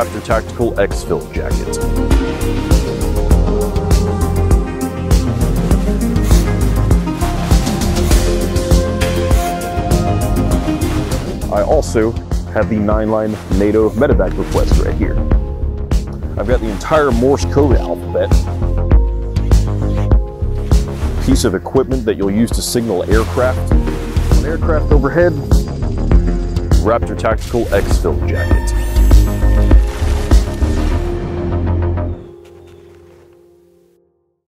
Raptor Tactical Exfil jacket. I also have the 9-line NATO medevac request right here. I've got the entire Morse code alphabet, piece of equipment that you'll use to signal aircraft. An aircraft overhead, Raptor Tactical Exfil jacket.